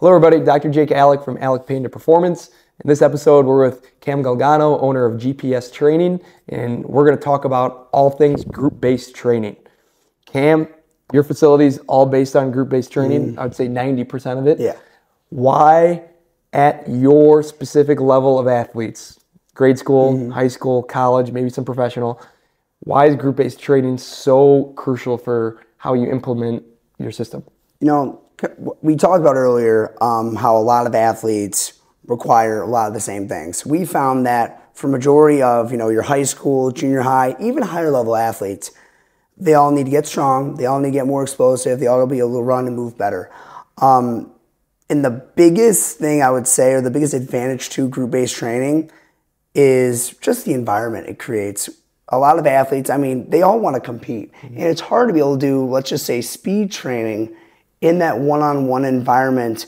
Hello, everybody. Dr. Jake Aleck from Aleck Pain to Performance. In this episode, we're with Cam Galgano, owner of GPS Training, and we're going to talk about all things group based training. Cam, your facility's all based on group based training. Mm. I would say 90% of it. Yeah. Why, at your specific level of athletes, grade school, mm-hmm. high school, college, maybe some professional, why is group based training so crucial for how you implement your system? You know, we talked about earlier um, how a lot of athletes require a lot of the same things. We found that for majority of you know your high school, junior high, even higher level athletes, they all need to get strong. They all need to get more explosive. They all need to be able to run and move better. Um, and the biggest thing I would say, or the biggest advantage to group based training, is just the environment it creates. A lot of athletes, I mean, they all want to compete. And it's hard to be able to do, let's just say, speed training in that one on one environment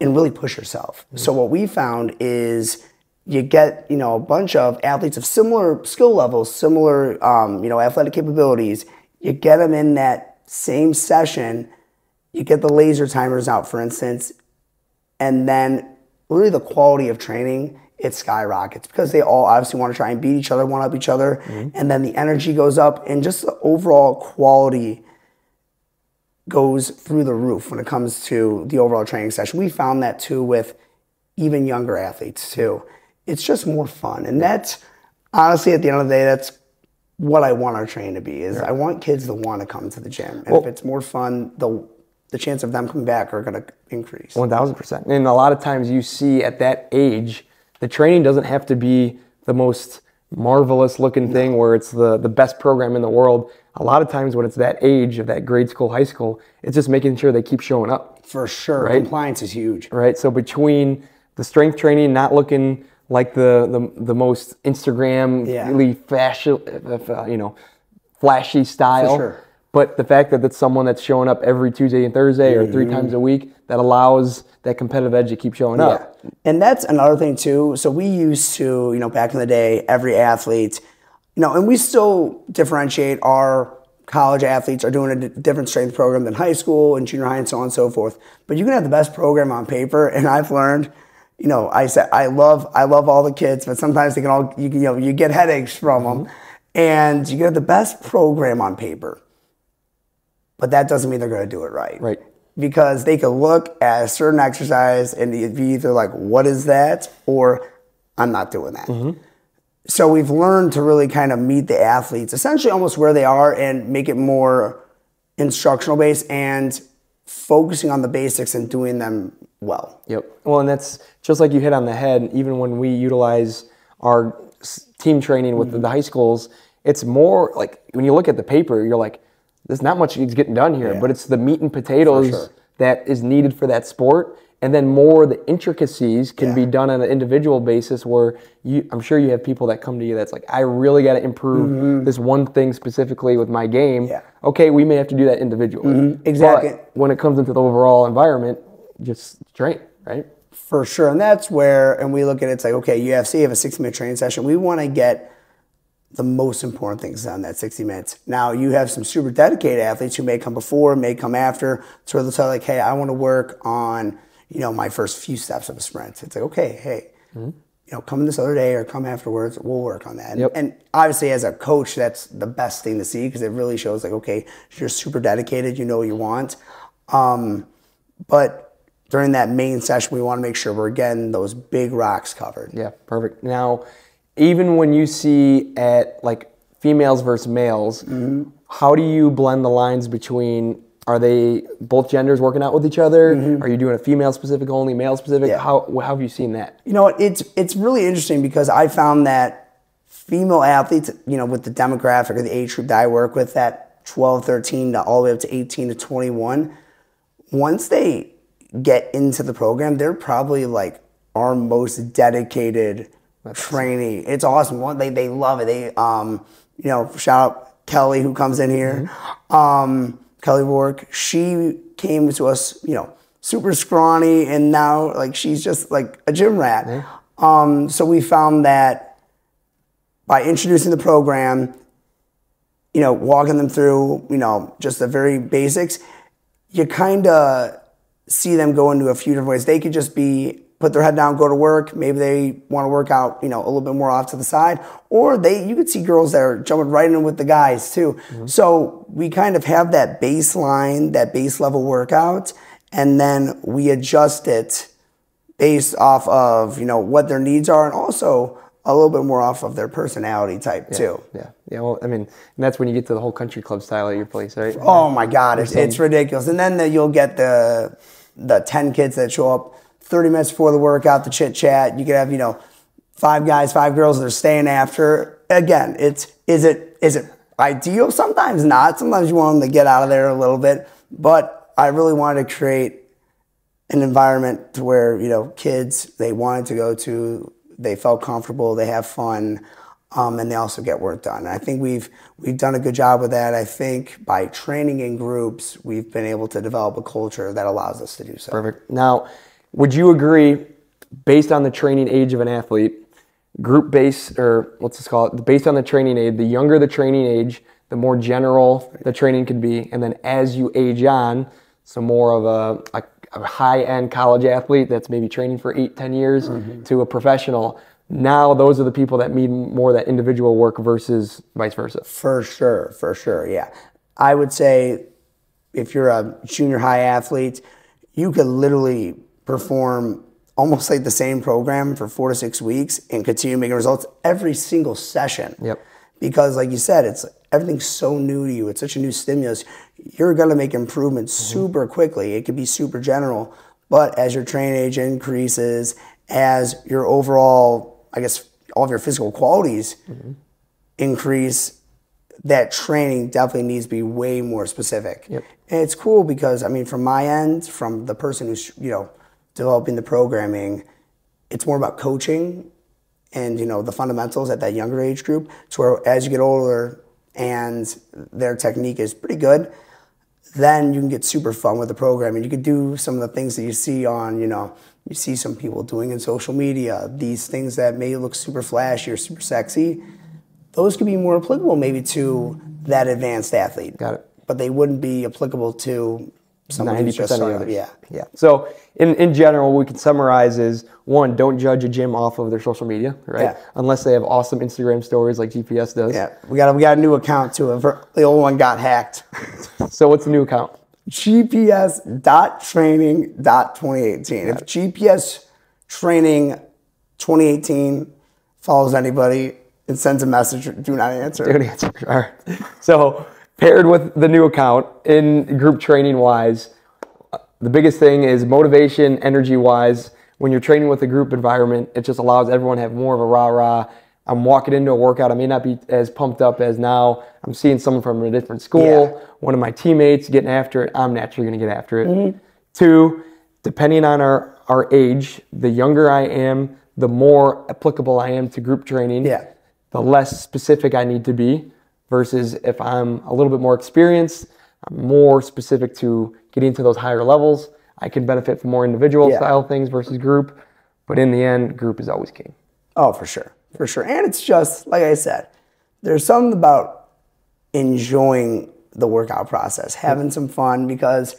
and really push yourself. So, what we found is you get, you know, a bunch of athletes of similar skill levels, similar, um, you know, athletic capabilities. You get them in that same session. You get the laser timers out, for instance, and then really the quality of training it skyrockets because they all obviously want to try and beat each other, one up each other, and then the energy goes up and just the overall quality goes through the roof when it comes to the overall training session. We found that too with even younger athletes too. It's just more fun, and that's honestly at the end of the day, that's what I want our training to be. Is I want kids to want to come to the gym, and if it's more fun, the the chance of them coming back are going to increase. One thousand percent. And a lot of times you see at that age, the training doesn't have to be the most marvelous looking thing where it's the, the best program in the world. A lot of times when it's that age of that grade school, high school, it's just making sure they keep showing up. For sure, Right? compliance is huge. Right. So between the strength training not looking like the the, the most Instagram Yeah. really fashion, uh, you know, flashy style. sure. But the fact that it's someone that's showing up every Tuesday and Thursday or Mm-hmm. three times a week that allows that competitive edge to keep showing up. Yeah. And that's another thing too. So we used to, you know, back in the day, every athlete, you know, and we still differentiate our college athletes are doing a different strength program than high school and junior high and so on and so forth. But you can have the best program on paper. And I've learned, you know, I said I love I love all the kids, but sometimes they can all you, you know you get headaches from them, and you get the best program on paper. But that doesn't mean they're going to do it right Right. because they could look at a certain exercise and be either like, what is that? Or I'm not doing that. Mm-hmm. So we've learned to really kind of meet the athletes essentially almost where they are and make it more instructional based and focusing on the basics and doing them well. Yep. Well, and that's just like you hit on the head. Even when we utilize our team training with the, the high schools, it's more like when you look at the paper, you're like, there's not much is getting done here, Yeah. but it's the meat and potatoes sure. that is needed for that sport. And then more the intricacies can be done on an individual basis where you I'm sure you have people that come to you that's like, I really got to improve this one thing specifically with my game. Mm-hmm. Yeah. Mm-hmm. Okay, we may have to do that individually. Exactly. But when it comes into the overall environment, just train, right? For sure. And that's where, and we look at it, it's like, okay, UFC have a 60 minute training session. We want to get the most important things on that 60 minutes. Now, you have some super dedicated athletes who may come before, may come after. So they'll tell like, hey, I want to work on, you know, my first few steps of a sprint. It's like, okay, hey, you know, come this other day or come afterwards. We'll work on that. Yep. And obviously, as a coach, that's the best thing to see because it really shows like, okay, you're super dedicated. You know what you want. Um, but during that main session, we want to make sure we're getting those big rocks covered. Yeah, perfect. Now, even when you see at like females versus males, Mm-hmm. how do you blend the lines between are they both genders working out with each other? Are you doing a female specific only, male specific? Mm-hmm. Yeah. How, how have you seen that? You know? It's it's really interesting because I found that female athletes, you know, with the demographic or the age group that I work with, that 12, 13 to all the way up to 18 to 21, once they get into the program, they're probably like our most dedicated trainee. It's awesome. One, they they love it. They um, you know, shout out Kelly who comes in here. Um, Kelly Rourke, she came to us, you know, super scrawny, and now like she's just like a gym rat. Um, so we found that by introducing the program, you know, walking them through, you know, just the very basics, you kind of see them go into a few different ways. They could just be put their head down, go to work. Maybe they want to work out, you know, a little bit more off to the side. Or they you could see girls that are jumping right in with the guys too. Mm-hmm. So we kind of have that baseline, that base level workout, and then we adjust it based off of, you know, what their needs are and also a little bit more off of their personality type yeah, too. Yeah, yeah. Well, I mean, and that's when you get to the whole country club style at your place, right? Oh my God, it's, it's ridiculous. And then the, you'll get the the ten kids that show up 30 minutes before the workout, the chit chat. You could have, you know, five guys, five girls that are staying after. Again, it's is it is it ideal? Sometimes not. Sometimes you want them to get out of there a little bit. But I really wanted to create an environment to where, you know, kids they wanted to go to, they felt comfortable, they have fun. Um, and they also get work done. And I think we've we've done a good job with that. I think by training in groups, we've been able to develop a culture that allows us to do so. Perfect. Now, would you agree, based on the training age of an athlete, group based, or let's just call it, based on the training age, the younger the training age, the more general the training can be. And then as you age on, so more of a, a, a high end college athlete that's maybe training for eight, ten years mm-hmm. to a professional. Now those are the people that need more that individual work versus vice versa. For sure, for sure, yeah. I would say if you're a junior high athlete, you could literally perform almost like the same program for four to six weeks and continue making results every single session. Yep. Because, like you said, it's everything's so new to you. It's such a new stimulus. You're gonna make improvements mm-hmm. super quickly. It could be super general, but as your training age increases, as your overall, I guess, all of your physical qualities mm-hmm. increase, that training definitely needs to be way more specific. Yep. And it's cool because I mean, from my end, from the person who's you know developing the programming, it's more about coaching and you know the fundamentals at that younger age group. To where as you get older and their technique is pretty good, then you can get super fun with the programming. you can do some of the things that you see on you know you see some people doing in social media. These things that may look super flashy or super sexy, those could be more applicable maybe to that advanced athlete. Got it. But they wouldn't be applicable to Ninety percent of the others. Yeah, yeah. So in, in general, what we can summarize is one: don't judge a gym off of their social media, right? Yeah. Unless they have awesome Instagram stories like GPS does. Yeah, we got a, we got a new account too. The old one got hacked. so what's the new account? GPS.training.2018. If GPS training 2018 follows anybody and sends a message, do not answer. Do not answer. All right. So paired with the new account in group training wise, the biggest thing is motivation, energy wise. When you're training with a group environment, it just allows everyone to have more of a rah rah. I'm walking into a workout, I may not be as pumped up as now. I'm seeing someone from a different school, yeah. one of my teammates getting after it. I'm naturally going to get after it. Mm-hmm. Two, depending on our, our age, the younger I am, the more applicable I am to group training, yeah. the less specific I need to be versus if I'm a little bit more experienced, I'm more specific to getting to those higher levels. I can benefit from more individual yeah. style things versus group. But in the end, group is always king. Oh, for sure. For sure. And it's just, like I said, there's something about enjoying the workout process, having some fun because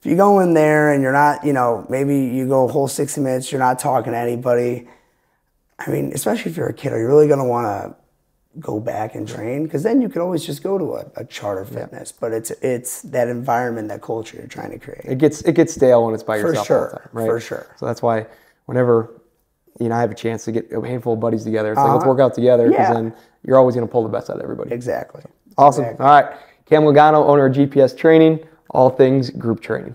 if you go in there and you're not, you know, maybe you go a whole 60 minutes, you're not talking to anybody. I mean, especially if you're a kid, are you really going to want to go back and train because then you can always just go to a, a charter fitness yeah. but it's it's that environment that culture you're trying to create it gets it gets stale when it's by for yourself sure time, right for sure so that's why whenever you know i have a chance to get a handful of buddies together it's uh-huh. like let's uh-huh. work out together because yeah. then you're always going to pull the best out of everybody exactly awesome exactly. all right cam Galgano owner of gps training all things group training